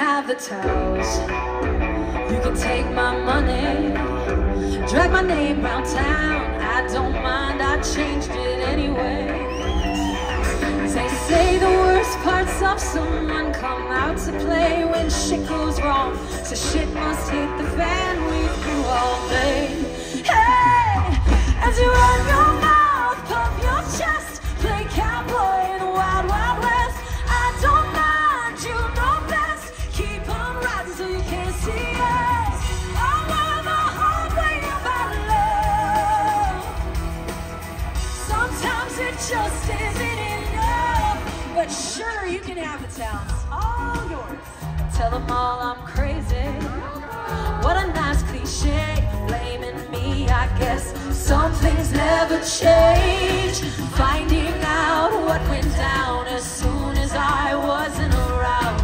Have the towels. You can take my money. Drag my name round town. I don't mind, I changed it anyway. They say the worst parts of someone come out to play when shit goes wrong. So shit must hit the fan, Sometimes it just isn't enough. But sure, you can have the towns, all yours. Tell them all I'm crazy. What a nice cliche, blaming me, I guess. Some things never change. Finding out what went down as soon as I wasn't around.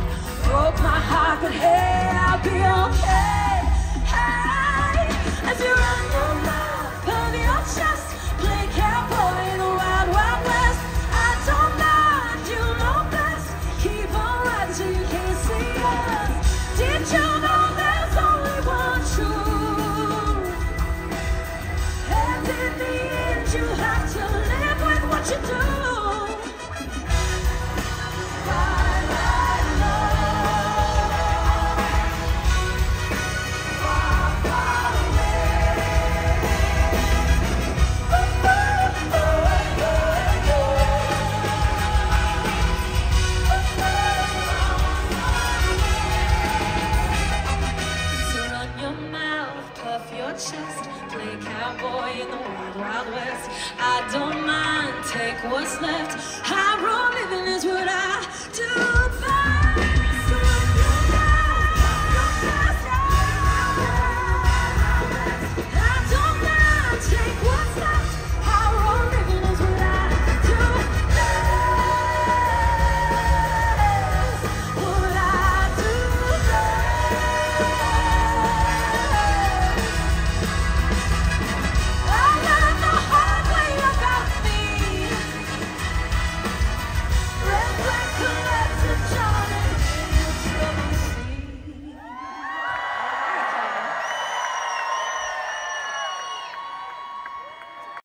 Broke my heart, but hey, I'll be okay. Hey, as you your chest, play cowboy in the wild, wild west. I don't mind, take what's left.